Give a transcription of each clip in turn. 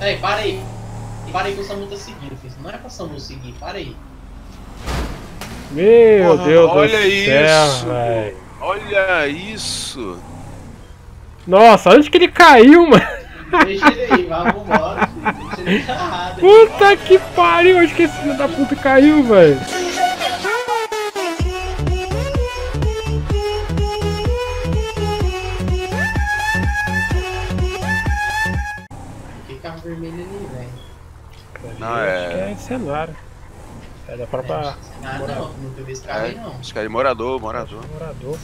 Peraí, para aí. Para aí que o Samu tá seguindo, filho. Não é pra Samu seguir, para aí. Meu Porra, Deus olha do isso, céu, velho. Olha isso. Nossa, onde que ele caiu, mano? Deixa ele aí, vamos embora, filho. Deixa ele errado. Puta que pariu, onde que esse filho da puta caiu, velho? Vermelho ali, velho. Não, Acho é- que é de cenário. É da própria Ah, não, nunca vi esse carro aí, É, não. acho que é de morador, morador. morador.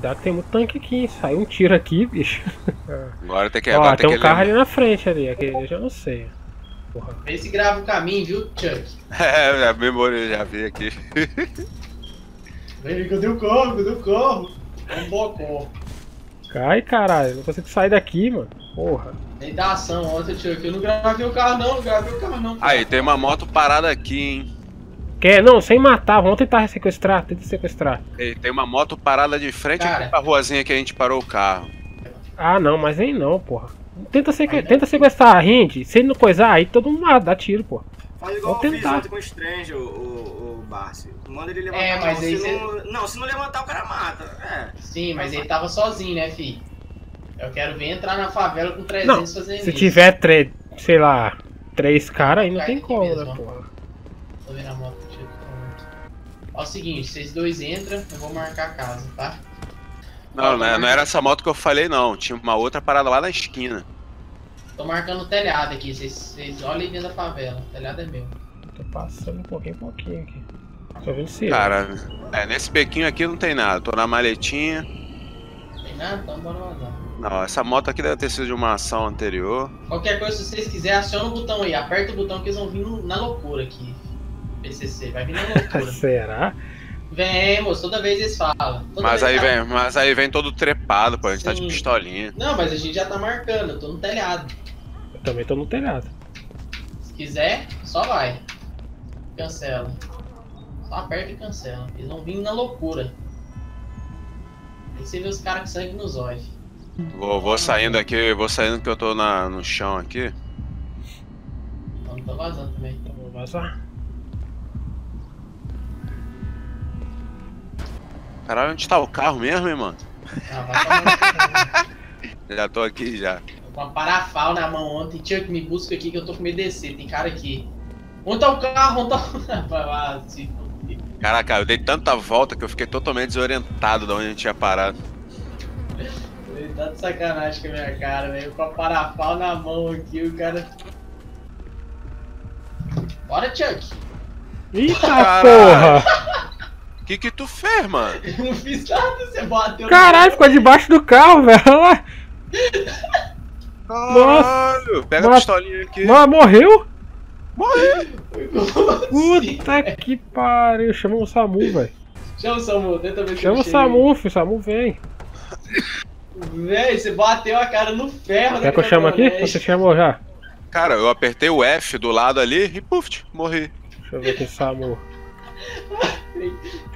Dá que tem muito tanque aqui, hein? Saiu um tiro aqui, bicho. Agora tem que, Ó, agora tem tem um que carro ali na frente ali, aquele eu já não sei. Porra. Vê se grava o caminho, viu, Chuck? É, a memória já vi aqui. Vem, cadê o carro? Cadê o carro? É um bocó. Cai, caralho, não consigo sair daqui, mano. Porra. Nem dá ação ontem, Chuck. Eu não gravei o carro, não. Não gravei o carro, não. Aí, tem uma moto parada aqui, hein? Quer? Não, sem matar, vamos tentar sequestrar, tenta sequestrar. Ei, Tem uma moto parada de frente Cara. aqui pra ruazinha que a gente parou o carro. Ah, não, mas nem não, porra. Tenta, não. tenta sequestrar a rende, se ele não coisar, aí todo mundo mata, dá tiro, porra. Faz igual Vou eu fiz tentar. ontem com o Strange, o, o, o Barsi. Manda ele levantar É, mas aí se você- não... Não, se não levantar o cara mata. É. Sim, mas ele tava sozinho, né, fi? Eu quero ver entrar na favela com 300 Não, fazendo Se isso. tiver, tre... sei lá, três caras, aí não Cai tem como, né, porra. Tô vendo a moto Chuck. Ó, é o seguinte, vocês dois entram, eu vou marcar a casa, tá? Não, não, é- não era essa moto que eu falei, não. Tinha uma outra parada lá na esquina. Tô marcando o telhado aqui, vocês, olhem dentro da favela. O telhado é meu. Tô passando um pouquinho, pouquinho aqui. Tô vendo se. Cara, é, nesse bequinho aqui não tem nada. Tô na maletinha. Tem nada? Então bora vazar. Não, essa moto aqui deve ter sido de uma ação anterior. Qualquer coisa, se vocês quiserem, aciona o botão aí. Aperta o botão que eles vão vir na loucura aqui. PCC, vai vir na loucura. Será? vem, moço, toda vez eles falam. Toda Mas vez aí vem, mas aí vem todo trepado, pô. A gente tá de Sim. pistolinha. Não, mas a gente já tá marcando, eu tô no telhado. Eu também tô no telhado. Se quiser, só vai. Cancela. Só aperta e cancela. Eles vão vir na loucura. Aí você vê os caras com sangue nos olhos. Vou, vou saindo aqui, vou saindo que eu tô na, no chão aqui. Então não tô vazando também. Então vou vazar. Caralho, onde tá o carro mesmo, hein, mano? Ah, vai tomar. Já tô aqui já. Tô com uma parafal na mão ontem. Tinha que me busca aqui que eu tô com medo de descer. Tem cara aqui. Onde tá o carro? Onde tá o. Vai lá, se fuder. Caraca, eu dei tanta volta que eu fiquei totalmente desorientado de onde a gente tinha parado. Tá de sacanagem com a minha cara, velho. Com a parafal na mão aqui, o cara. Bora, Chuck! Eita Caralho. porra! O que que tu fez, mano? Eu não fiz nada, você bateu Caralho, ficou debaixo do carro, velho. Olha lá. Caralho! Pega a Nossa. pistolinha aqui. Mas morreu? Sim. Puta que pariu. Chama o Samu, velho. Chama o Samu, tenta ver se Chama o Samu, filho. O Samu vem. Véi, você bateu a cara no ferro Quer que eu chamo aqui? Você chamou já? Cara, eu apertei o F do lado ali e puf, morri. Deixa eu ver aqui, Samu.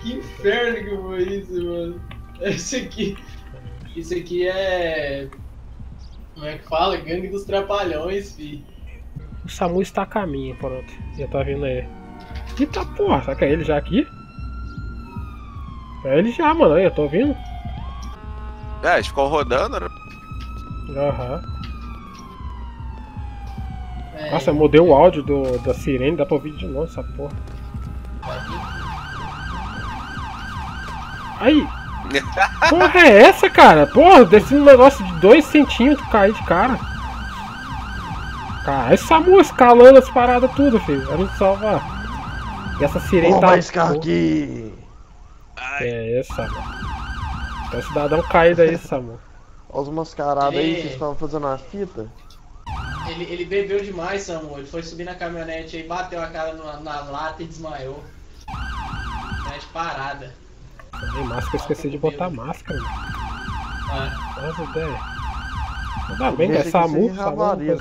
Que inferno que foi isso, mano. Isso aqui. Isso aqui é. Como é que fala? Gangue dos Trapalhões, fi. O Samu está a caminho, pronto. Já tá vindo aí. Eita porra, será que é ele já aqui? É ele já, mano. Aí, eu tô ouvindo. É, eles ficam rodando, né? Aham. É, Nossa, eu mudei o áudio do, da sirene, dá pra ouvir de novo essa porra. Aí! Porra é essa, cara? Porra, desci um negócio de 2 centímetros cair de cara. Cara, esse Samu escalando as paradas tudo, filho. A gente salva. E essa sirene tá. Toma esse carro aqui. É essa, mano. Tem um cidadão caído aí, Samu. Olha os mascarados aí, Ei. vocês estavam fazendo uma fita. Ele, ele bebeu demais, Samu. Ele foi subir na caminhonete aí, bateu a cara na, na lata e desmaiou. Caminhonete parada. Tem máscara, eu esqueci de botar máscara, mano. Ah, Nossa ideia. Ainda bem que é Samu, Samu. não não. né,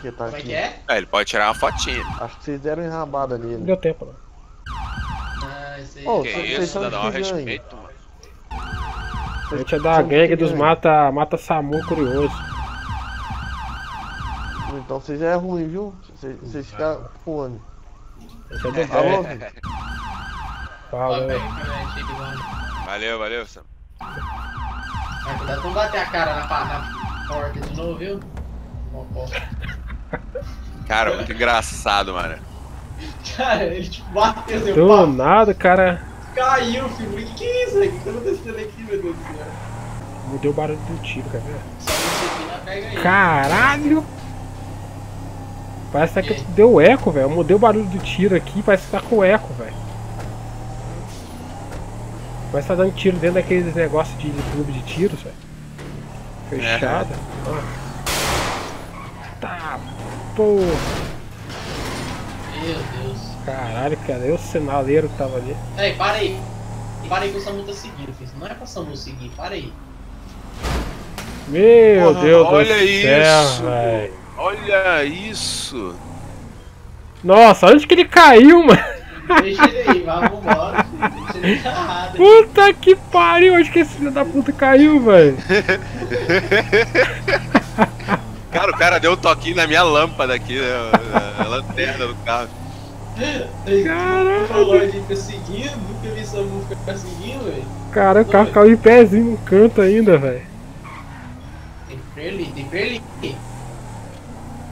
que tá como é que é? É, ele pode tirar uma fotinha. Acho que vocês deram enrabada Não nele. deu tempo, não. Ah, isso aí. Ô, Que isso, cidadão, espiões. respeito, mano. A gente é da gangue dos mata, mata Samu curioso. Então você já é ruim, viu? Você, você fica com fome. Esse é do pega, chega, vamos. Valeu, valeu, Sam. Vai cuidado, não bater a cara na, na porta de novo, viu? Cara, muito engraçado, mano. Cara, ele tipo bateu assim, Do pá, nada, cara. Caiu, filho. O que, que é isso aí? O que tá acontecendo aqui, meu Deus do céu? Mudei o barulho do tiro, quer ver? Só você aqui na pega aí. Caralho! Parece que deu eco, velho. Eu mudei o barulho do tiro aqui, parece que tá com eco, velho. Parece que tá dando tiro dentro daqueles negócios de, de clube de tiros, velho. Fechado. Ó. Tá, porra. Meu Deus. Caralho, cara. Eu o sinaleiro que tava ali. Ei, para aí. Para aí que o Samu tá seguindo, filho. Não é pra Samu seguir, para aí. Meu Porra, Deus olha do céu, isso. velho. Olha isso. Nossa, onde que ele caiu, mano? Deixa ele aí, filho. Deixa ele errado. Puta que pariu, onde que esse filho da puta caiu, velho? Cara, o cara deu um toquinho na minha lâmpada aqui, né? A lanterna do carro. Caralho. falou de ficar seguindo, nunca vi Samu ficar seguindo, velho. Cara, o carro caiu de pezinho no canto ainda, velho. Tem pra tem pra.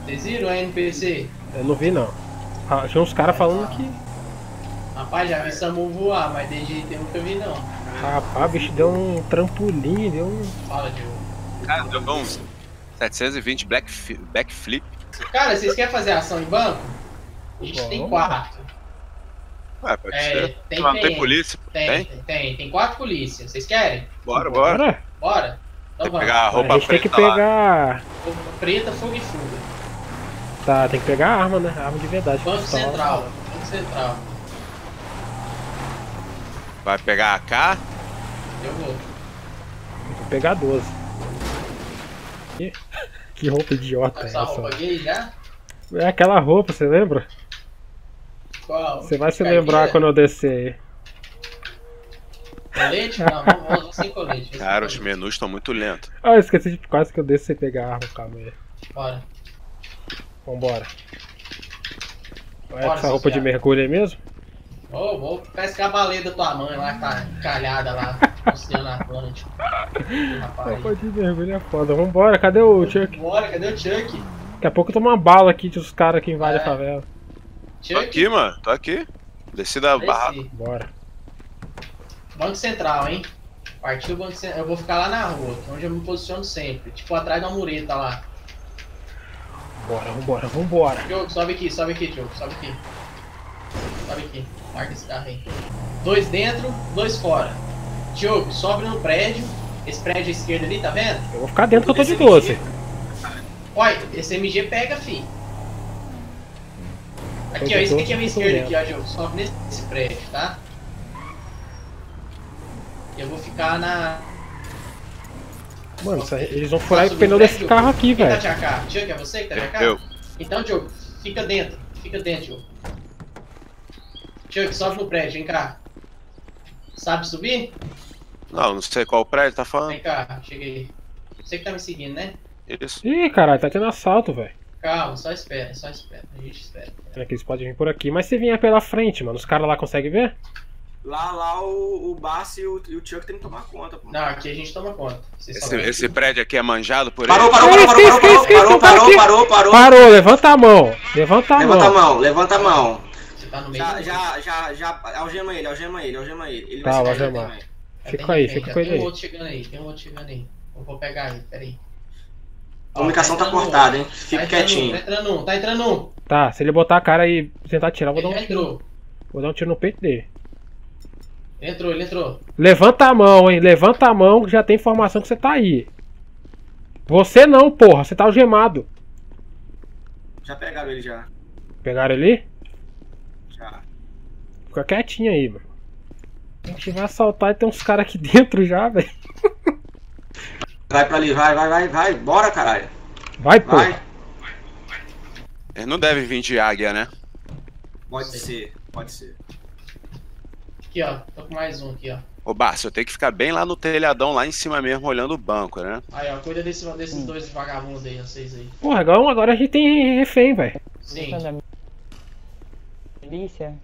Vocês viram a NPC? Eu não vi não. Ah, Tinha uns caras falando que. Rapaz, já vi Samu voar, mas de jeito eu nunca vi não. Rapaz, o bicho deu um trampolim, deu um. Fala, Diogo. Cara, deu uns 720 black fi- backflip. Cara, vocês querem fazer ação em banco? A gente tem quatro. Ué, pode É, ser. tem não, tem PM. polícia? Tem, Tem? tem, tem, tem quatro polícias. Vocês querem? Bora, bora. Bora. Bora? Então Tem vamos. pegar a A roupa gente tem que preta pegar. Roupa Preta, fogo e fuga. Tá, tem que pegar a arma, né? Arma de verdade. Banco. Central. Banco Central. Vai pegar a K? Eu vou. Vou pegar 12. Que, que roupa idiota Com é essa essa? roupa gay já? É aquela roupa, você lembra? Qual? Você vai se lembrar quando eu descer aí. Colete? Não, vamos, vamos sem colete. Cara, os colete. menus estão muito lentos. Ah, eu esqueci de quase que eu desço sem pegar a arma, calma aí. Bora. Vambora. Olha Bora, essa roupa de mergulho aí mesmo? Ô, vou pescar a baleia da tua mãe lá que tá encalhada lá no Oceano Atlântico. Roupa de mergulho é foda. Vambora, cadê o Chuck? Bora, cadê o Chuck? Daqui a pouco toma uma bala aqui dos caras que invadem É. a favela. Tô aqui, mano. Tô aqui. Desci da barra. Bora. Banco Central, hein? Partiu o Banco Central. Eu vou ficar lá na rua, é onde eu me posiciono sempre. Tipo, atrás da mureta lá. Bora, vambora, vambora. Diogo, sobe aqui, sobe aqui, Diogo, sobe aqui. Sobe aqui. Larga esse carro aí. Dois dentro, dois fora. Diogo, sobe no prédio. Esse prédio à esquerda ali, tá vendo? Eu vou ficar dentro que eu tô de Esse 12. MG Olha, esse MG pega, fi. Aqui, ó, esse aqui é a minha esquerda aqui, ó, Diogo. Sobe nesse prédio, tá? Eu vou ficar na. Mano, eles vão furar o pneu desse prédio? carro aqui, Quem tá velho. de AK? Chuck, é você que tá de AK? Eu. Então, Diogo, fica dentro. Fica dentro, Diogo. Chuck, sobe no prédio, vem cá. Sabe subir? Não, não sei qual prédio tá falando. Vem cá, cheguei. Você que tá me seguindo, né? Isso. Ih, caralho, tá tendo assalto, velho. Calma, só espera, só espera. A gente espera. Será que eles podem vir por aqui? Mas se vier pela frente, mano, os caras lá conseguem ver? Lá, lá o, o Bassi e o, e o Chuck tem que tomar conta, pô. Não, aqui a gente toma conta. Esse, esse prédio aqui é manjado por Parou, ele? parou, parou, parou, parou, parou, parou, parou, parou, parou. Parou, levanta a mão. Levanta a Levanta a mão. mão, levanta a mão. Você tá no meio Já, já, já, já, algema ele, algema ele, algema ele. Ele Tá. Já Fica tem aí, fica com ele Tem aí. um outro chegando aí, tem um outro chegando aí. Eu vou pegar ele, peraí. Comunicação tá um. cortada, hein? Tá Fica entrando um, quietinho. Tá entrando um, tá entrando um. Tá, se ele botar a cara e tentar atirar, eu vou Ele dar um tiro. entrou. Vou dar um tiro no peito dele. Ele entrou, ele entrou. Levanta a mão, hein? Levanta a mão que já tem informação que você tá aí. Você não, porra, você tá algemado. Já pegaram ele já. Pegaram ele? Já. Fica quietinho aí, mano. A gente vai assaltar e tem uns caras aqui dentro já, velho. Vai pra ali, vai, vai, vai, vai. Bora, caralho. Vai, pô. Vai. Eles não devem vir de águia, né? Pode ser, pode ser. Aqui, ó. Tô com mais um aqui, ó. Ô, Barça, eu tenho que ficar bem lá no telhadão, lá em cima mesmo, olhando o banco, né? Aí, ó, cuida desse, Hum. desses dois vagabundos aí, vocês aí. Porra, agora, agora a gente tem refém, velho. Sim. Milícia.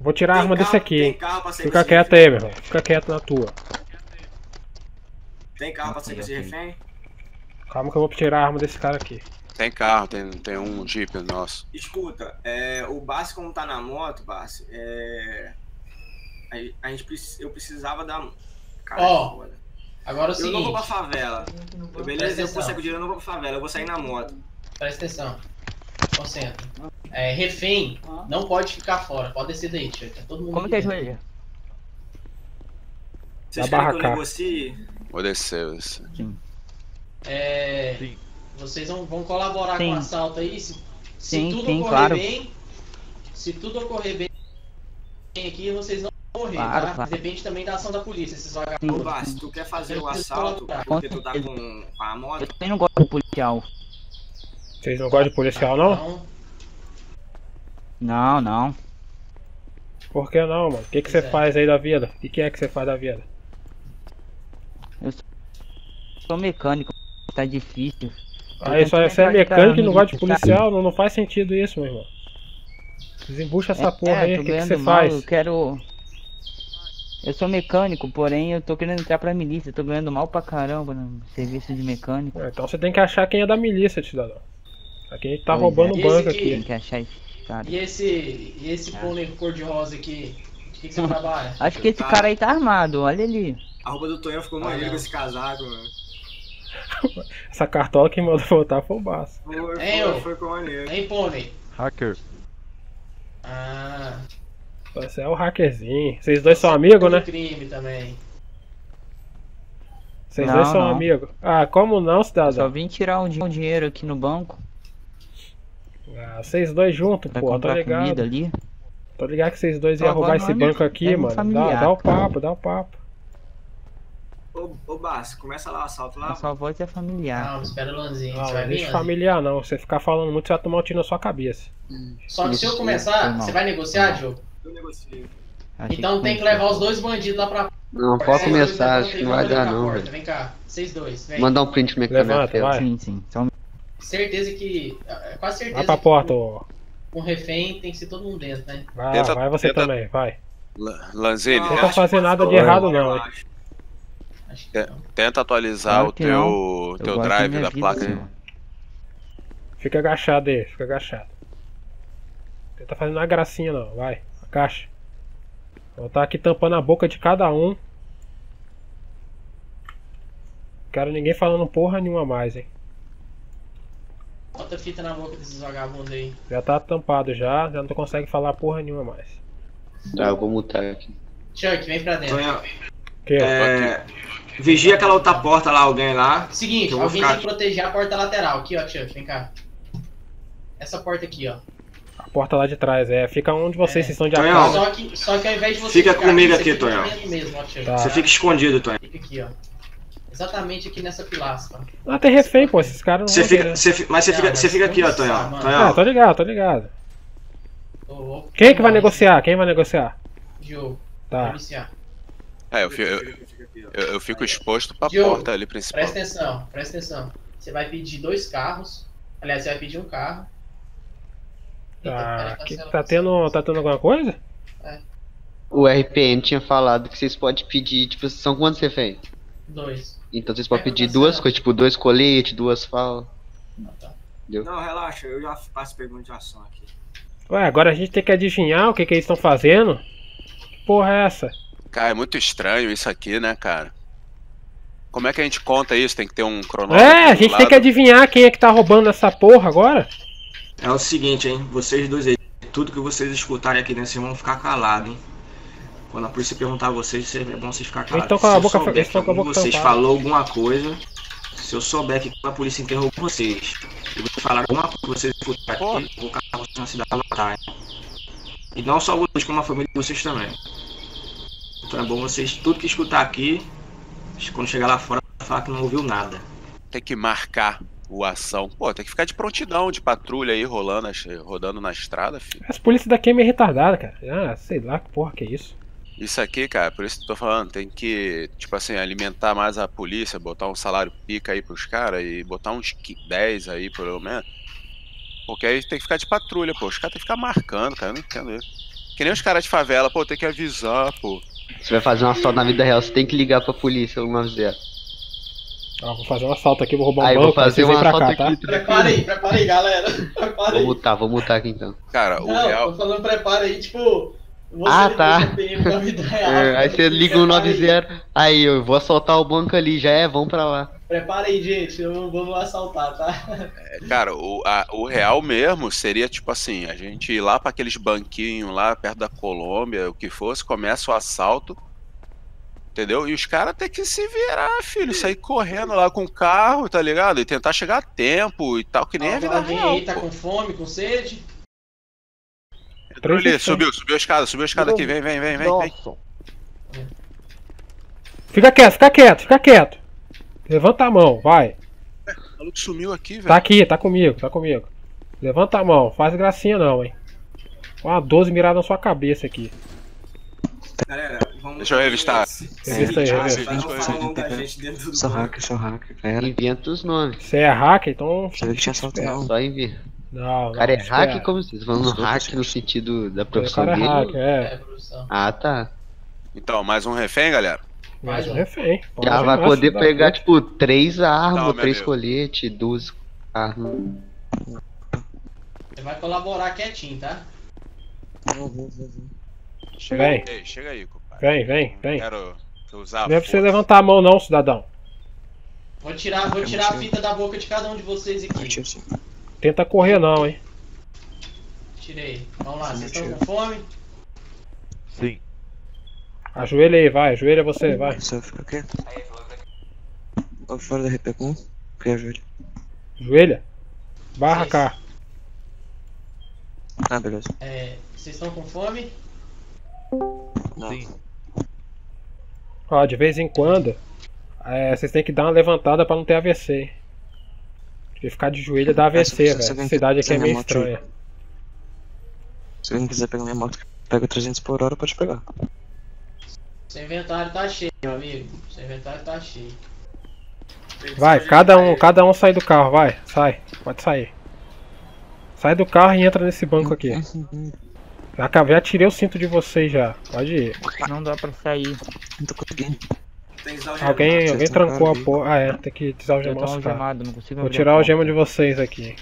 Vou tirar a Tem arma carro- desse aqui, tem hein. carro pra sair Fica quieto aí, meu irmão. Fica quieto na tua. Tem carro pra Ok, refém? Calma que eu vou tirar a arma desse cara aqui. Tem carro, tem, tem um jeep nosso. Escuta, é, o Bassi, como tá na moto, Bassi, é. A, a gente, eu precisava da. Cara, Ó, foda. Agora é o Eu não vou pra favela. Presta beleza? Eu consigo dinheiro, eu não vou pra favela, eu vou sair na moto. presta atenção. Concentra. É, refém não pode ficar fora, pode descer daí, tio. Tá todo mundo Como que é dentro. joelho? Vocês querem que eu negocie? Vou descer, vou descer. É, vocês vão, vão colaborar Sim. com o assalto aí? Se, se Sim, tudo sim, ocorrer claro. bem, se tudo ocorrer bem aqui, vocês não vão morrer, Claro, tá? claro. Depende também da ação da polícia, esses Ô, vagabundos. Bassi, tu quer fazer o Eu assalto porque tu tá com, com a Eu moto? também não gosto de policial. Vocês não gostam de policial, não? Então, Não, não. Por que não, mano? O que, que você é. faz aí da vida? O que, que é que você faz da vida? Sou mecânico. Tá difícil. Eu Aí só você é de mecânico e não gosta de policial, não, não faz sentido isso, meu irmão. Desembucha essa porra é, aí, o que, que você mal, faz? Eu quero. Eu sou mecânico, porém eu tô querendo entrar pra milícia. Tô ganhando mal pra caramba no serviço de mecânico. Então você tem que achar quem é da milícia, cidadão. Aqui a gente tá Pois roubando é. o banco aqui. Tem que achar esse cara. e esse, e esse pônei cor-de-rosa aqui? O que, que você trabalha? Acho que esse Tá. cara aí tá armado, olha ali. A roupa do Tonhão ficou maneiro não. com esse casaco, mano. Essa cartola que mandou voltar foi o Baço. Foi, É, foi, eu. foi com maneiro. Hein, pônei? Hacker. Ah, Você é o hackerzinho. Vocês dois são amigos, né? crime também. Vocês Não, dois são não. amigos. Ah, como não, Só cidadão? vim tirar um, di- um dinheiro aqui no banco Ah, vocês dois juntos, pô, comida ligado. ali. Tô ligado que vocês dois Só iam roubar esse é banco aqui, é mano. Dá, familiar, dá o cara. papo, dá o papo. Ô, ô Bassi, começa lá o assalto lá. A sua voz é familiar. Calma, espera o Lanzinho. Não, você vai não vir, Lanzinho? familiar não. Você ficar falando muito, você vai tomar um tiro na sua cabeça. Só que se eu começar, você vai negociar, Diogo? Eu negocio. Achei Então tem que levar os dois bandidos lá pra Não, pode começar, acho que não vai dar não, velho. Vem cá, vocês dois, vem. Mandar um print no minha Levanta, câmera. vai. Sim, sim. Só Certeza que. é Quase certeza Vai pra que porta, ô. Um refém tem que ser todo mundo dentro, né? Vai, Tenta- vai você tenta- também, vai. Lan- Lanzini, Não tenta, tá fazendo nada de errado, não, hein? acho. Acho que É. não. tenta atualizar Claro o teu, não. teu da drive da placa. senhor. Fica agachado aí, fica agachado. Não tá fazendo nada gracinha não, vai. Agacha. Vou tá aqui tampando a boca de cada um. Quero ninguém falando porra nenhuma mais, hein. Bota a fita na boca desses vagabundos aí. Já tá tampado já, já não consegue falar porra nenhuma mais. Tá, eu vou mutar aqui. Chuck, vem pra dentro. Tonhão, Que? é, vigia aquela outra porta lá, alguém lá. Seguinte, Eu vou alguém ficar- tem que proteger a porta lateral. Aqui, ó, Chuck, vem cá. Essa porta aqui, ó. A porta lá de trás, é. Fica onde vocês, É. estão de Tonhão. acordo. Só que, só que ao invés de você Fica ficar comigo aqui, fica Tonhão. Tá. Você fica escondido, Tonhão. Fica aqui, ó. Exatamente aqui nessa pilastra. Ah, tem refém, pô, esses caras não Você fica, você fi- mas você Não, fica, mas você fica aqui, ó, Tonhão. Ah, tô ligado, tô ligado. Quem que vai negociar? Quem vai negociar? Diogo, Tá. policiar. É, eu, fi- eu, eu, eu fico exposto pra Diogo, porta ali principal. Presta atenção, presta atenção. Você vai pedir dois carros. Aliás, você vai pedir um carro. Eita, Tá, que, tá tendo, tá tendo alguma coisa? O RPN tinha falado que vocês podem pedir, tipo, são quantos reféns? Dois. Então vocês podem É, pedir duas coisas, tipo, dois coletes, duas falas. Ah, tá. Não, relaxa, eu já faço pergunta de ação aqui. Ué, agora a gente tem que adivinhar o que, que eles estão fazendo? Que porra é essa? Cara, é muito estranho isso aqui, né, cara? Como é que a gente conta isso? Tem que ter um cronômetro. É, a gente tem que adivinhar quem é que tá roubando essa porra agora. É o seguinte, hein? Vocês dois aí, tudo que vocês escutarem aqui nesse vão ficar calados, hein? Quando a polícia perguntar a vocês, é bom vocês ficar calados. Então com a Se eu boca- souber que estão com a algum vocês tampada. falou alguma coisa, se eu souber que a polícia interrogou vocês, e vocês falaram alguma coisa que vocês escutaram aqui, eu vou catar vocês na cidade local, hein? E não só vocês, como a família de vocês também. Então é bom vocês, tudo que escutar aqui, quando chegar lá fora, falar que não ouviu nada. Tem que marcar o ação. Pô, tem que ficar de prontidão, de patrulha aí, rolando, as- rodando na estrada, filho. Essa polícia daqui é meio retardada, cara. Ah, sei lá que porra que é isso. Isso aqui, cara, por isso que eu tô falando, tem que, tipo assim, alimentar mais a polícia, botar um salário pica aí pros caras e botar uns qui- 10 aí, pelo menos. Porque aí tem que ficar de patrulha, pô. Os caras tem que ficar marcando, cara. Eu não entendo isso. Que nem os caras de favela, pô, tem que avisar, pô. Você vai fazer um assalto na vida real, você tem que ligar pra polícia 190. Ó, vou fazer um assalto aqui, vou roubar um Aí, banco, vou fazer um assalto cá, tá? aqui. Prepara aí, prepara aí, galera. Prepara Vou aí. mutar, vou mutar aqui então. Cara, o Não, real. tô falando prepara aí, tipo. Você Ah, tá. você tem na vida real. É, aí você liga o Prepara aí. 90. Aí, eu vou assaltar o banco ali, já é, vamos pra lá. Prepara aí, gente. Eu vou assaltar, tá? Cara, o, a- o real mesmo seria tipo assim, a gente ir lá pra aqueles banquinhos lá perto da Colômbia, o que fosse, começa o assalto. Entendeu? E os caras têm que se virar, filho. Sair correndo lá com o carro, tá ligado? E tentar chegar a tempo e tal, que nem a vida Alguém real. aí tá com fome, com sede? Entrou ali, Três subiu, subiu a escada, subiu a escada aqui, vem, vem, vem, vem, vem. Fica quieto, fica quieto, fica quieto. Levanta a mão, vai. O maluco sumiu aqui, velho. Tá aqui, tá comigo, tá comigo. Levanta a mão, faz gracinha não, hein. Uma 12 mirada na sua cabeça aqui. Galera, vamos. Deixa eu revistar. Revista aí, revista. vai não falar o nome da gente dentro do Sou hacker, sou hacker. Pera, Inventa os nomes. Você é hacker, então. que tinha assalto não. Só inventa. Não, O cara é não, hack espera. como vocês falando hack no sentido da O profissão cara é dele? é. É, produção. Ah, tá. Então, mais um refém, galera? Mais um refém. Pode Já vai poder pegar, tipo, três armas, Não, três coletes, duas armas. Você vai colaborar quietinho, tá? Vou, vou, vou, vou. Chega Vem. aí, chega aí, compadre. Vem, vem, vem. Quero usar a Não é pra você levantar a mão não, cidadão. Vou tirar, vou tirar a fita da boca de cada um de vocês aqui. Tenta correr não, hein. Tirei. Vamos lá, Sim, vocês estão com fome? Sim. Ajoelha aí, vai. Ajoelha você, vai. Só fica quieto. Ó, fora da RP com que. Ajoelha. Barra Sim. cá. Ah, beleza. É, vocês estão com fome? Não. Sim. Ó, de vez em quando, é, vocês têm que dar uma levantada pra não ter AVC. hein. Porque ficar de joelho dá É, AVC, velho. alguém A cidade aqui é quiser meio estranha. Se alguém quiser pegar minha moto, pega 300 por hora, pode pegar. Seu inventário tá cheio, meu amigo. Seu inventário tá cheio. Vai, cada um, cada um sai do carro, vai. Sai, pode sair. Sai do carro e entra nesse banco aqui. Já, acabei- já tirei o cinto de vocês já. Pode ir. Não dá pra sair. Não tô conseguindo. Tem que usar o Alguém, alguém trancou a porra. Ah, é, tem que desalgemar os consigo Vou tirar a a porta. gema de vocês aqui.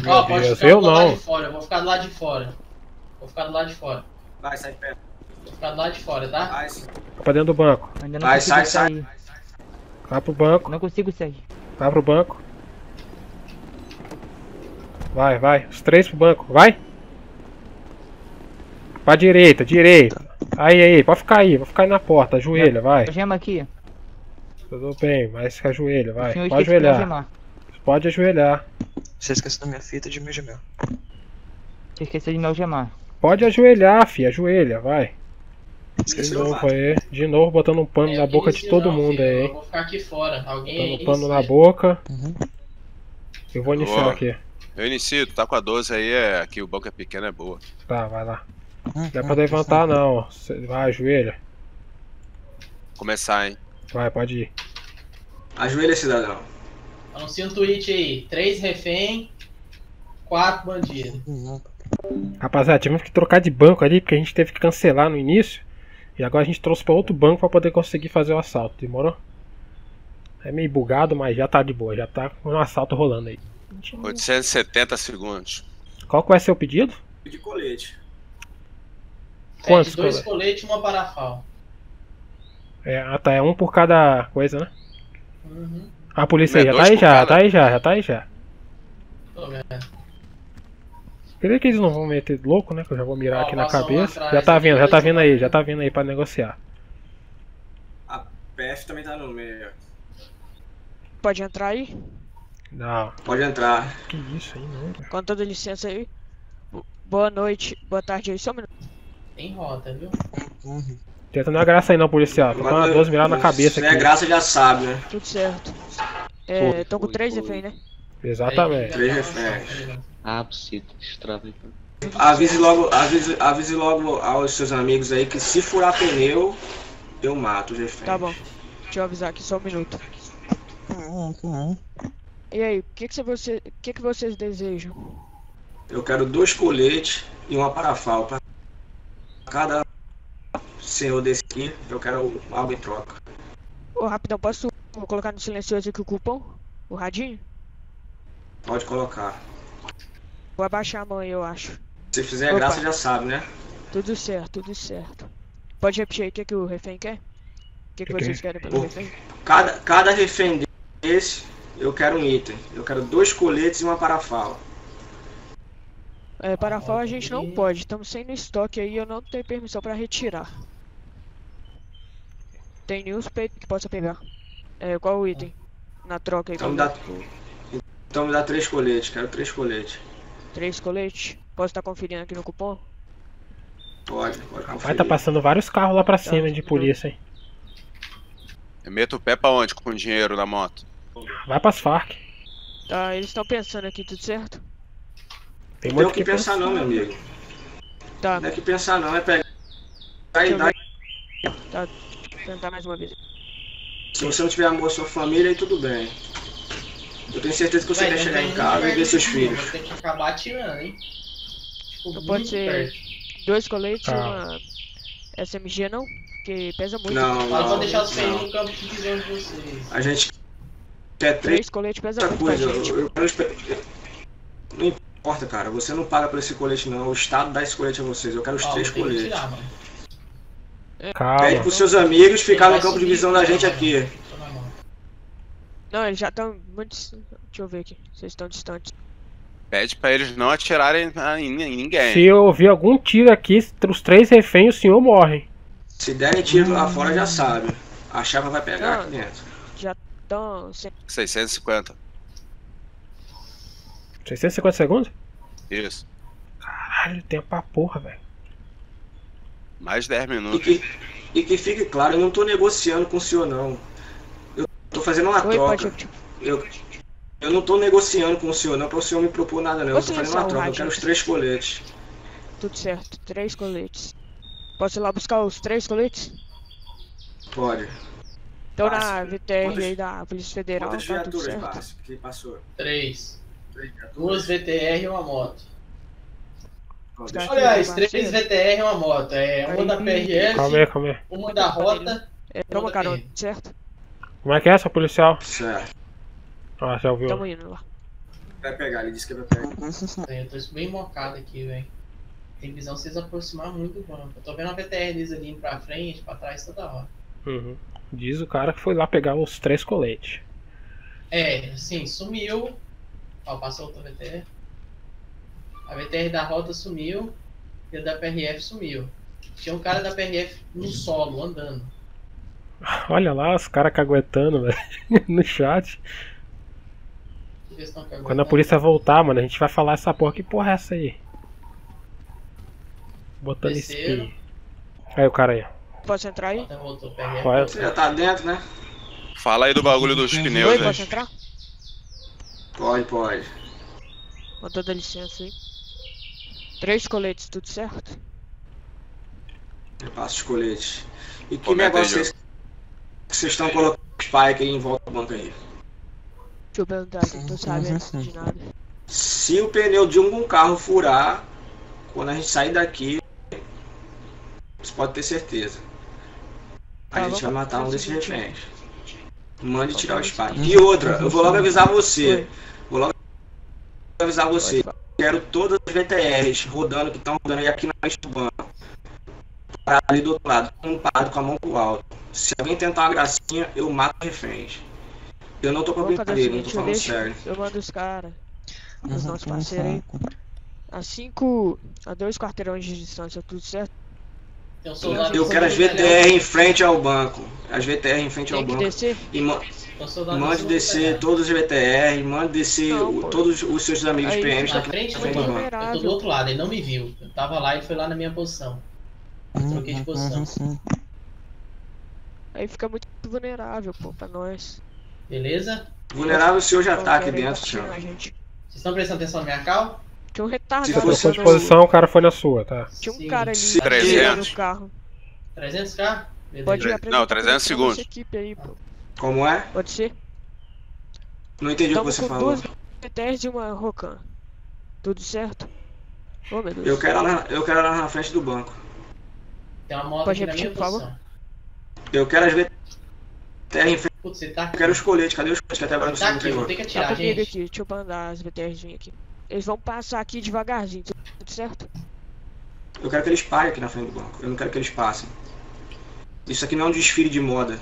Meu Deus, ficar eu do lado não. de fora. Eu vou ficar do lado de fora. Vou ficar do lado de fora. Vai, sai perto. Vou ficar do lado de fora, tá? Vai, sim. Vai pra dentro do banco. Ainda não Vai, sai, sai. Vai pro banco, Não consigo sair. vai pro banco. Vai, vai. Os três pro banco, vai. Pra direita, direita. Aí, aí, pode ficar aí, pode ficar aí na porta, ajoelha, vai. Gema aqui. Tudo bem, mas que ajoelha, vai. senhor Pode de ajoelhar, pode ajoelhar. Você esqueceu da minha fita de meu gemel. Você esqueceu de me algemar. Pode ajoelhar, fi, ajoelha, vai. De Esqueceu, novo aí, de novo botando um pano É, na boca de todo não, mundo filho, aí, Eu vou ficar aqui fora. Alguém Botando aí pano na boca. Uhum. Eu vou iniciar Boa. aqui. Eu inicio, tu tá com a 12 aí, é, aqui o banco é pequeno, é boa. Tá, vai lá. Uhum. Não é pra levantar não, ó. Cê- vai, ajoelha. Começar, hein? Vai, pode ir. Ajoelha, cidadão. Anuncia um tweet aí. Três refém, quatro bandidos. Rapaziada, tivemos que trocar de banco ali, porque a gente teve que cancelar no início. E agora a gente trouxe pra outro banco pra poder conseguir fazer o assalto, demorou? É meio bugado, mas já tá de boa, já tá com o assalto rolando aí. 870 segundos. Qual que vai ser o pedido? De colete. Quantos, é, de dois coletes e uma parafal. É, ah tá, é um por cada coisa, né? Uhum. A polícia aí, é já tá aí já, já cada? tá aí já, já tá aí já. Tô vendo. Creio que eles não vão meter louco, né? Que eu já vou mirar Ó, aqui na cabeça. atrás Já tá aqui, vindo, já tá vindo aí, já tá vindo aí pra negociar. PF também tá no meio. Pode entrar aí? Não, Pode entrar. que isso aí não. cara. Com toda licença aí. Boa noite, boa tarde aí, só um minuto. Tem rota, viu? Uhum. Tenta não é graça aí não, policial. Tô com uma 12 mirada na cabeça Se é aqui. graça, já sabe, né? Tudo certo. É, estão com foi, três foi. refém, né? Exatamente. Três reféns. Ah, precisa, destrava aí. avise logo, avise, avise logo aos seus amigos aí que se furar pneu, eu mato os reféns. Tá bom. Deixa eu avisar aqui só um minuto. E aí, o que que, você, o que que vocês desejam? Eu quero dois coletes e uma parafal pra cada senhor desse aqui. Eu quero algo em troca. Ô, rapidão, posso colocar no silencioso aqui o cupom? O radinho? Pode colocar. Vou abaixar a mão aí, eu acho. Se fizer Opa. graça, já sabe, né? Tudo certo, tudo certo. Pode repetir aí o que, que o refém quer? O que, que Que vocês é? querem pelo Pô. refém? Cada, cada refém desse, eu quero um item. Eu quero dois coletes e uma parafala. É, parafal a gente não pode, estamos sem no estoque aí, eu não tenho permissão pra retirar. Tem nenhum suspeito que possa pegar. É, qual o item? Na troca aí. Então me dá, então me dá três coletes. Quero três coletes. Três coletes. Posso estar conferindo aqui no cupom? Pode, pode Vai conferir. tá passando vários carros lá pra cima de polícia, hein? Eu meto o pé pra onde com o dinheiro na moto? Vai pras Farc. Tá, eles estão pensando aqui, tudo certo? Tem Não tem muito o que pensar não, meu amigo. Tá. Não é que pensar não, é pegar. Tá, tentar mais uma vez. Se você não tiver amor à sua família, aí tudo bem. Eu tenho certeza que você quer não chegar tem em casa e ver seus filhos. Ter que acabar atirando, hein? Tipo, Não pode ser perto. dois coletes e Tá. uma SMG não? Porque pesa muito. Não, Mas vou não, deixar não. no campo de visão de vocês. A gente quer três Três coletes pesa pra coisa. gente. Eu, eu quero espe- Não importa, cara. Você não paga por esse colete, não. O Estado dá esse colete a vocês. Eu quero os Ó, três ter que coletes. tirar, mano. Pede Calma. pros seus amigos ficar no campo de visão da gente aqui. Não, eles já estão muito. Deixa eu ver aqui. Vocês estão distantes. Pede pra eles não atirarem em ninguém. Se eu ouvir algum tiro aqui, os três reféns, o senhor morre. Se derem tiro lá fora, já sabe. A chapa vai pegar Não. aqui dentro. Já estão. 650. 650 segundos? Isso. Caralho, tempo pra porra, velho. Mais 10 E minutos. que, e que fique claro, eu não tô negociando com o senhor, não. Eu tô fazendo uma Oi, troca. Eu, eu não tô negociando com o senhor, não, para o senhor me propor nada, não. Eu tô fazendo uma troca. Eu quero os três coletes. Tudo certo. Três coletes. Posso ir lá buscar os três coletes? Pode. Estão na. VTR Quantas- aí da Polícia Federal, Quantas tá tudo viaturas certo. passa? Que passou? Três. Duas VTR e uma moto. Aliás, Parceiro. três VTR e uma moto. É uma Aí. da Calma PRF, aí, calma aí. uma da Rota. É, toma Outra carona, certo? Como é que é essa policial? Certo. Ah, já ouviu. Tamo indo lá. Vai pegar, ele disse que vai pegar. Eu tô bem mocado aqui, velho. Tem visão vocês aproximar muito do banco. Eu tô vendo a VTR deles ali indo pra frente, pra trás toda hora. Uhum. Diz o cara que foi lá pegar os três coletes. É, sim, sumiu. Ó, passou outra VTR. A VTR da Rota sumiu. E a da PRF sumiu. Tinha um cara da PRF no solo, andando. Olha lá, os caras caguetando, velho. no chat. Quando a polícia voltar, mano, a gente vai falar essa porra. Que porra é essa aí? Botando Desceram. espinho. Aí o cara aí. Posso entrar aí? É? Você já tá dentro, né? Fala aí do bagulho dos Oi, pneus aí. posso entrar? Pode, pode. Com toda licença aí. Três coletes, tudo certo? Eu passo os coletes. E que Comenta aí, negócio é esse que vocês estão colocando spike aí em volta do banco aí? Deixa eu perguntar aqui, não tô sabendo de nada. Se o pneu de um carro furar, quando a gente sair daqui, você pode ter certeza. A Tá, gente vai matar um desses reféns. Mande tirar o spike. E outra, eu vou logo avisar você. Vou logo avisar você. Quero todas as VTRs rodando que estão rodando aqui na frente do banco. Parado ali do outro lado, parado com a mão pro alto. Se alguém tentar uma gracinha, eu mato reféns. Eu não tô o brincadeira, não tô eu falando deixo, sério. eu mando os caras, os nossos parceiros aí, a cinco, a dois quarteirões de distância, tudo certo? Um soldado Eu quero as VTR em frente ao banco. As VTR em frente ao Tem que banco. descer? E mande descer todos os VTR, mande descer Não, o- todos os seus amigos Aí, PMs Na aqui frente na do frente do banco. Eu tô do outro lado, ele não me viu. Eu tava lá e foi lá na minha posição. Troquei de posição. Aí fica muito vulnerável, pô, pra nós. Beleza? Vulnerável o senhor já tá aqui dentro, tá gente. Vocês estão prestando atenção na minha cal? Tinha um Você retardado trocou de usando- posição, o cara foi na sua, tá? Tinha um Sim. cara ali Se- no 300. carro. 300k? Beleza. Pode apresentar não, 300 pra segundos. equipe aí, pô. Como é? Pode ser? Não entendi o que você com falou. duas BTRs e uma Rocan. Tudo certo? Ô, meu Deus. Eu quero ela, eu quero ela na frente do banco. Tem uma moto Pode repetir, por favor? posição. Eu quero as BTR em frente. Putz, você tá aqui. Eu quero os coletes. Cadê os coletes que até agora Tá não aqui, vou ter que Tá atirar, comigo gente. aqui, deixa eu mandar as vir aqui. Eles vão passar aqui devagarzinho, tudo certo? Eu quero que eles parem aqui na frente do banco. Eu não quero que eles passem. Isso aqui não é um desfile de moda.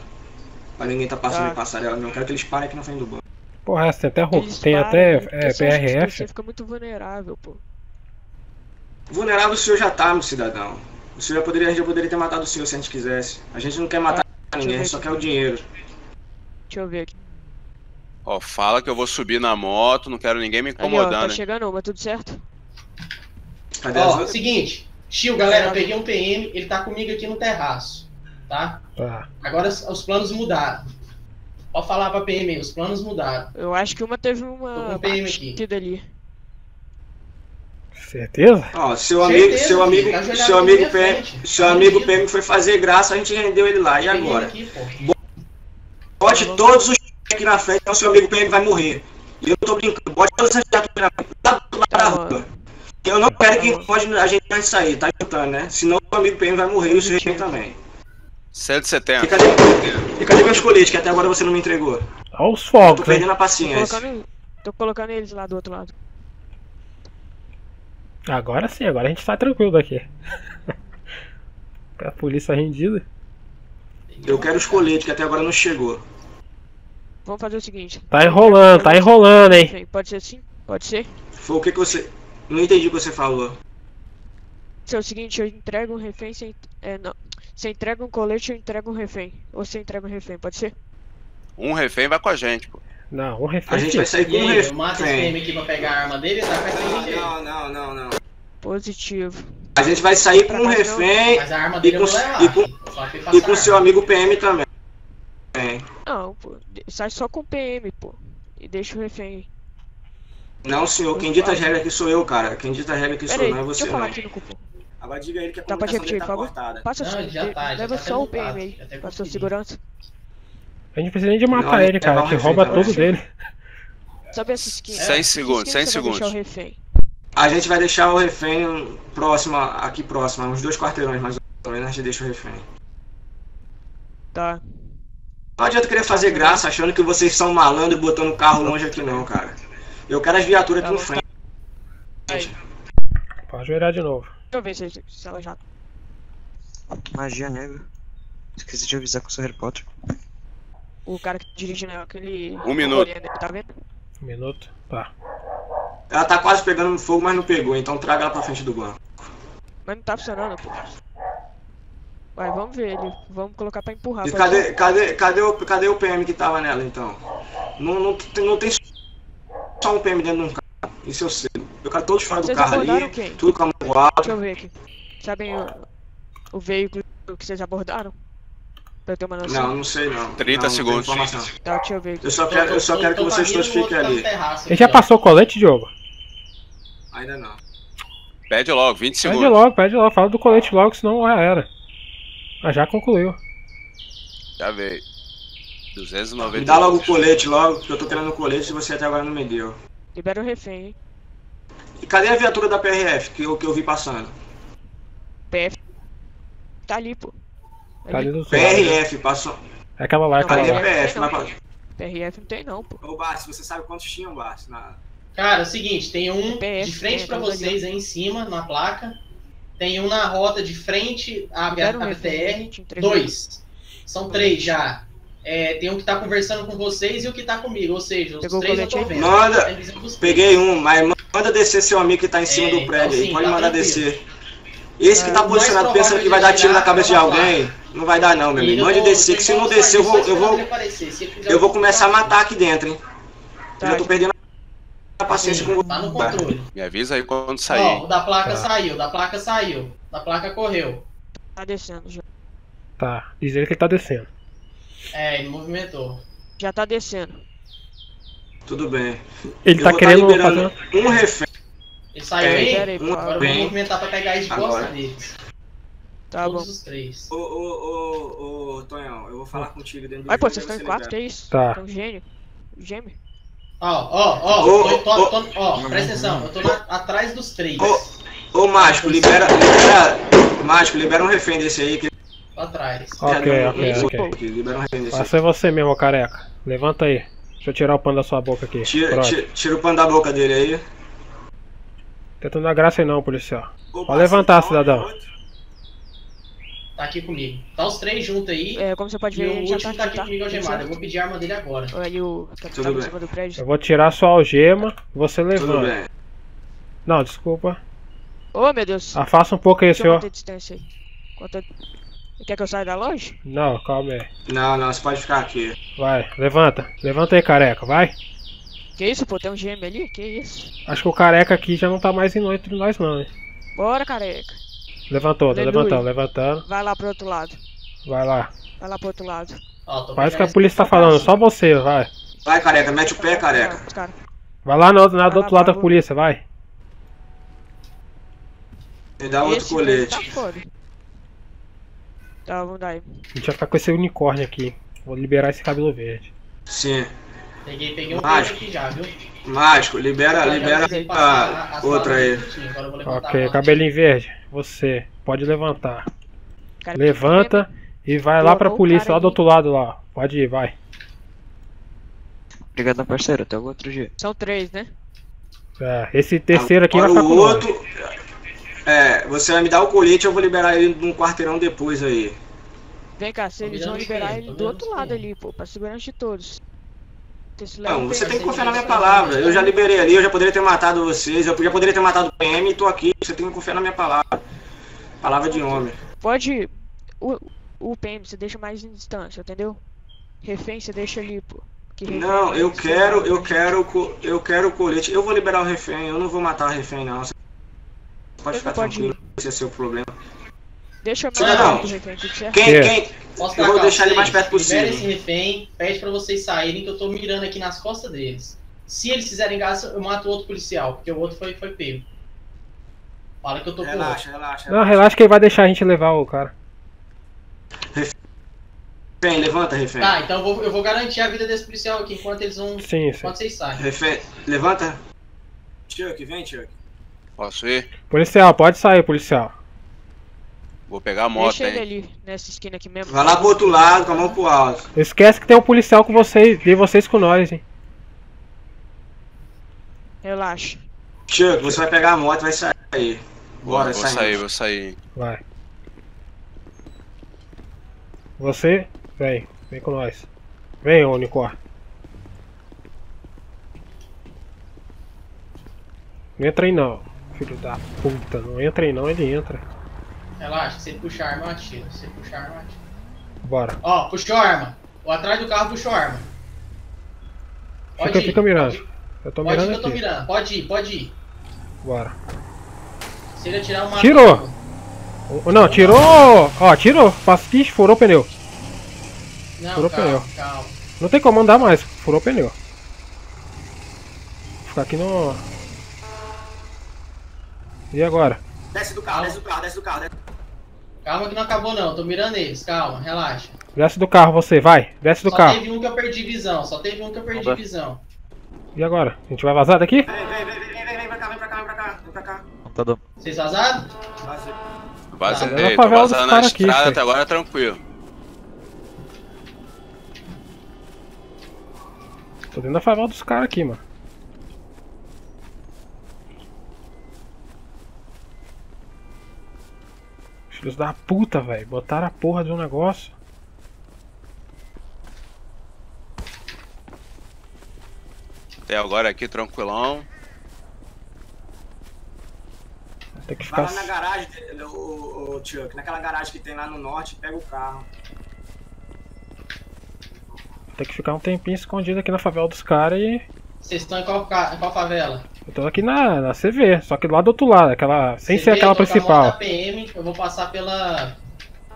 Pra ninguém tá passando Tá. em passarela, não. Eu quero que eles parem aqui na frente do banco. Porra, essa tem até, ro- Eles tem param, até é, PRF. Você fica muito vulnerável, pô. Vulnerável o senhor já tá, meu cidadão. O senhor já poderia, já poderia ter matado o senhor se a gente quisesse. A gente não quer matar ninguém, a gente só quer o dinheiro. Deixa eu ver aqui. Ó, fala que eu vou subir na moto, não quero ninguém me Ali, ó, tá incomodando. hein? chegando uma, tudo certo? Cadê Ó, as é o seguinte. Tio, galera, eu peguei um PM, ele tá comigo aqui no terraço. Tá? Tá. Agora os os planos mudaram. Pode falar pra PM os planos mudaram. Eu acho que uma teve uma um PM aqui. batida ali. Certeza? Ó, seu Certeza, amigo, seu amigo, tá seu amigo PM, frente. seu Tá amigo? PM foi fazer graça, a gente rendeu ele lá. E agora? aqui. Bote todos os aqui na frente, então seu amigo PM vai morrer. E eu não tô brincando, bote todas as criaturas na frente, lá do lado da Tá rua. Eu não quero que pode a gente não sair, tá escutando, né? Senão o amigo PM vai morrer e o seu também. 170. E cadê, e cadê meus coletes que até agora você não me entregou? Olha os Tô fogos, hein? perdendo a Tô paciência. colocando, tô colocando eles lá do outro lado. Agora sim, agora a gente tá tranquilo daqui. a polícia rendida. Eu quero os coletes que até agora não chegou. Vamos fazer o seguinte. Tá enrolando, tá enrolando, hein? Pode ser sim? Pode ser? Foi o que que você... Não entendi o que você falou. Se é o seguinte, eu entrego um refém sem. É, não. Você entrega um colete, eu entrego um refém. Ou você entrega um refém, pode ser? Um refém vai com a gente, pô. Não, um refém. A gente vai sair com um eu mato esse refém. PM aqui pra pegar a arma dele e tá de Não, não, não, não. Positivo. A gente vai sair com um refém Mas a arma e com, e com, e com a seu amigo PM também. É. Não, pô. Sai só com PM, pô. E deixa o refém aí. Não, senhor, quem dita as regras aqui sou eu, cara. Quem dita as regras aqui sou eu, não é deixa você eu falar não. aqui no cupom. Agora diga ele que a Tá, comunicação repetir, dele por tá favor? cortada. Passa Não, já tá, já Leva tá só o PM aí. já até Pra sua consegui. segurança. A gente não precisa nem de matar Não, ele, levar cara. Que refém rouba também. tudo dele. Sabe essa skin? 100 Essa segundos, skin 100 você vai deixar segundos. o refém. A gente vai deixar o refém próximo, aqui próximo, uns dois quarteirões mais ou menos, a gente deixa o refém. Tá. Não adianta querer fazer graça achando que vocês são malandro e botando o carro longe aqui não, cara. Eu quero as viaturas aqui Tá em bom. frente. Pode ajoelhar de novo. Deixa eu ver se, se ela já. Magia negra. Esqueci de avisar com o seu Harry Potter. O cara que dirige né, aquele. Um minuto. né, Tá vendo? Um minuto. Tá. Ela tá quase pegando fogo, mas não pegou, então traga ela pra frente do banco. Mas não tá funcionando, pô. Vai, vamos ver ele. Vamos colocar pra empurrar. E pode cadê, cadê, cadê, o, cadê o PM que tava nela então? Não, não, tem- não tem só um PM dentro de um carro. Isso eu sei. Eu quero todos fora do carro ali, quem? tudo com a Deixa eu ver aqui. Sabem o, o veículo que vocês abordaram? Pra eu ter uma noção. Não, não sei não. 30 Não, não segundos. informação. Tá, deixa eu ver aqui. Eu só quero, eu só quero que vocês o fiquem ali. Ele já passou o colete, Diogo? Ainda não. Pede logo, 20 Pede segundos. logo, pede logo. Fala do colete logo, senão já era. Mas já concluiu. Já veio. 290. Me dá logo o colete logo, que eu tô querendo o colete e você até agora não me deu. Libera o refém, hein? E cadê a viatura da PRF que eu, que eu vi passando? PF. Tá ali, pô. Tá ali lado. PRF, passou. É aquela lá, aquela Ali é lá. PF, não, mas... PRF não tem não, pô. Ô, Barça, você sabe quantos tinham, Barça? Na... Cara, é o seguinte, tem um PF, de frente é, pra tá vocês aí em cima, na placa. Tem um na rota de frente à. BTR. Dois. São três já. É, tem um que tá conversando com vocês e o que tá comigo. Ou seja, os Pegou três eu tô vendo. Manda. Peguei um, mas manda descer seu amigo que tá em cima É, do prédio então aí. sim, Pode tá mandar tranquilo. descer. Esse que tá É, posicionado pensando que vai dar tiro na cabeça de alguém, não vai dar não, meu amigo. Mande descer, que se não descer eu vou, eu vou, eu vou o- começar a matar aqui dentro, hein. Eu já tô Tá, perdendo a paciência com Tá no controle. Me avisa aí quando sair. Ó, o da placa Tá. saiu, da placa saiu. Da placa correu. tá descendo já. Tá. Diz ele que ele tá descendo. É, ele movimentou. Já tá descendo. Tudo bem. Ele Eu tá vou querendo liberando fazer. um refém. Ele saiu É, aí? pera aí, Agora eu vou bem. movimentar pra pegar as costas deles. Tá bom. Todos os três. Ô, ô, ô, ô, Tonhão, eu vou falar contigo dentro do Ai, pô, vocês estão em quatro, que é isso? Tá. Tão gênio. Gêmeo. Ó, ó, ó, ó, presta atenção, eu tô na- atrás dos três. Ô, ô Mágico, libera. Libera. Mágico, libera um refém desse aí. Que Tô atrás. Ok, ok, ok. libera um refém desse Vai aí. ser você mesmo, careca. Levanta aí. Deixa eu tirar o pano da sua boca aqui. Tira, tira, tira o pano da boca dele aí. Tenta dar graça aí não, policial. Pode levantar, cidadão. Tá aqui comigo. Tá os três juntos aí. É, como você pode ver, o a já último tá aqui comigo algemado. Eu vou pedir a arma dele agora. Olha ali o tá do prédio. Eu vou tirar sua algema e você Tudo levanta. bem. Não, desculpa. Ô, meu Deus. Afasta um pouco aí, Deixa eu senhor. distância aí. Quanto... Quer que eu saia da loja? Não, calma aí. Não, não, você pode ficar aqui. Vai, levanta. Levanta aí, careca, vai. Que isso, pô? Tem um gêmeo ali? Que isso? Acho que o careca aqui já não tá mais em entre nós não, hein. Bora, careca. Levantou, tá levantando, levantando. Vai lá pro outro lado. Vai lá. Vai lá pro outro lado. Ó, tô Faz o que a polícia tá falando, só você, vai. Vai, careca, mete o pé, careca. Vai lá no, na, do outro lado da polícia, vai. Me dá outro Esse daí tá colete. Tá, vamos dar aí. A gente vai ficar com esse unicórnio aqui. Vou liberar esse cabelo verde. Sim. Peguei, peguei um Mágico. aqui já, viu? Mágico, libera, libera a as outra aí. direitinho, agora eu vou levantar a Ok, cabelinho verde. Você, pode levantar. Cara, Levanta e vai lá pra polícia, lá do outro lado lá. Pode ir, vai. Obrigado, parceiro. Até o outro dia. São três, né? É, esse terceiro aqui Agora vai ficar o outro. É, você vai me dar o colete, eu vou liberar ele num quarteirão depois aí. Vem cá, se eles vão liberar ele do outro lado ali, pô, pra segurança de todos. Não, você tem- que confiar na minha palavra. Eu já liberei ali, eu já poderia ter matado vocês, eu já poderia ter matado o PM e tô aqui. Você tem que confiar na minha palavra. Palavra de homem. Pode. O, o PM você deixa mais em distância, entendeu? Refém você deixa ali, pô. Não, é eu quero, eu quero, eu quero o colete. Eu vou liberar o refém, eu não vou matar o refém não. Você pode ficar pode tranquilo, esse é seu problema. Deixa eu Cidadão. matar o refém, certo? Quem, É. quem, Posso Eu vou deixar ele mais perto Libera possível. esse refém, pede pra vocês saírem que eu tô mirando aqui nas costas deles. Se eles fizerem gasto, eu mato o outro policial, porque o outro foi, foi pego. Fala que eu tô com o outro. Relaxa, relaxa. Não, relaxa que ele vai deixar a gente levar o cara. refém, levanta, refém. Tá, então eu vou, eu vou garantir a vida desse policial aqui enquanto eles vão. Sim, sim. Enquanto vocês saem. Refém, levanta. Chuck, vem, Chuck. Posso ir? Policial, pode sair, policial. Vou pegar a moto, Deixa ele hein? ali, nessa esquina aqui mesmo. Vai lá pro outro lado, com a mão pro alto. Esquece que tem um policial com vocês, de vocês com nós, hein. Relaxa. Chuck, você vai pegar a moto e vai sair. Bora, vou saindo. sair, vou sair. Vai. Você, vem, vem com nós. Vem, ô unicórnio. Não entra aí não, filho da puta. Não entra aí não, ele entra. Relaxa, se ele puxar a arma, eu atiro. Se ele puxar a arma, eu atiro. Bora. Ó, puxou a arma. O atrás do carro puxou a arma. Pode Fica, ir. fica mirando. Eu tô Pode ir mirando que eu tô mirando. Pode ir, pode ir. Bora. Se ele atirar uma. Tirou! Não, tirou! Ó, tirou. Ixi, furou o pneu. Não, Furou calma, pneu. calma. Não tem como andar mais, furou o pneu. Vou ficar aqui no. E agora? Desce do carro, desce do carro, desce do carro. Desce. Calma que não acabou não, tô mirando eles, calma, relaxa. Desce do carro você, vai. Desce do só carro. teve um que eu perdi visão, só teve um que eu perdi visão. E agora? A gente vai vazar daqui? Vem, vem, vem, vem, vem, vem pra cá, vem pra cá, vem pra cá, vem pra cá. Tá dando. Vocês vazaram? Vazio. Vazei, Tá, tô dos vazando na caras aqui, estrada filho. até agora tranquilo. Tô dentro da favela dos caras aqui, mano. Filhos da puta, velho. Botaram a porra de um negócio. Até agora aqui tranquilão. Tem que Vai ficar. lá na garagem, o, o Chuck, naquela garagem que tem lá no norte, pega o carro. Tem que ficar um tempinho escondido aqui na favela dos caras e. Vocês estão em qual, em qual favela? Eu tô aqui na, na CV, só que lá do outro lado, aquela. Sem Você ser aquela eu tô principal. da PM, eu vou passar pela.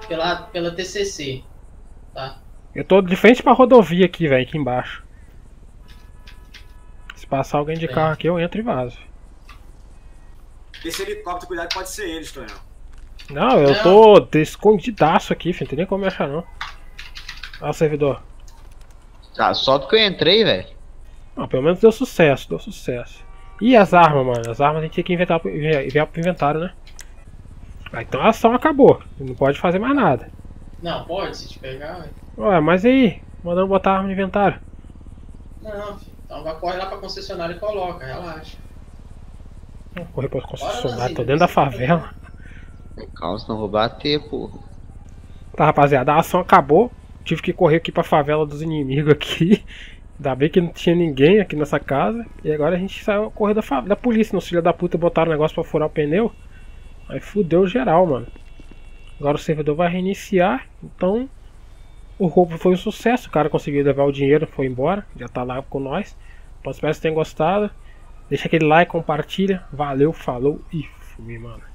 pela, pela TCC. Tá? Eu tô de frente pra rodovia aqui, velho, aqui embaixo. Se passar alguém de Bem. carro aqui, eu entro e vazo. Esse helicóptero, cuidado, pode ser eles, Tonhão. Não, eu Não. tô escondidaço aqui, filho. Não tem nem como me achar, não. Olha o servidor. Ah, só porque eu entrei, velho. Não, pelo menos deu sucesso, deu sucesso. E as armas, mano? As armas a gente tinha que inventar, pro- enviar pro inventário, né? Ah, então a ação acabou. Não pode fazer mais nada. Não, pode, se te pegar. ué. Ué, mas aí? Mandando botar a arma no inventário. Não, filho. Então vai correr lá pra concessionária e coloca, relaxa. Vou correr pra concessionária, tô dentro da favela. Calma, senão eu vou bater, porra. Tá, rapaziada, a ação acabou. Tive que correr aqui pra favela dos inimigos aqui. Ainda bem que não tinha ninguém aqui nessa casa. E agora a gente saiu correr da, da polícia. Nos filhos da puta botaram o negócio pra furar o pneu. Aí fudeu geral, mano. Agora o servidor vai reiniciar. Então o roubo foi um sucesso. O cara conseguiu levar o dinheiro, foi embora. Já tá lá com nós. Então espero que vocês tenham gostado. Deixa aquele like, compartilha. Valeu, falou e fui, mano.